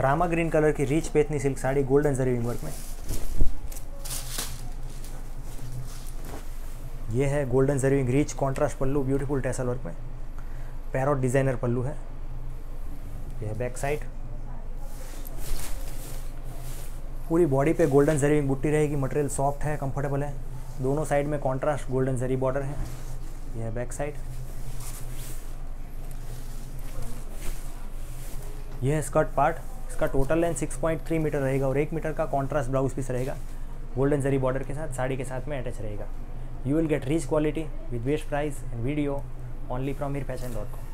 Rama green colour की rich Paithani silk sari golden zari work में। ये है golden zari rich contrast pallu beautiful tassel work में। Parrot designer pallu है। ये है बैक साइड पूरी बॉडी पे गोल्डन जरी बुट्टी रहेगी मटेरियल सॉफ्ट है कंफर्टेबल है। दोनों साइड में कॉन्ट्रास्ट गोल्डन जरी बॉर्डर है। यह है बैक साइड यह है स्कर्ट पार्ट इसका टोटल लेंथ 6.3 मीटर रहेगा और एक मीटर का कॉन्ट्रास्ट ब्लाउज पीस रहेगा। गोल्डन जरी बॉर्डर के साथ, साड़ी के साथ में अटैच रहेगा। You will get rich quality with best price and video only from Heer fashion dot com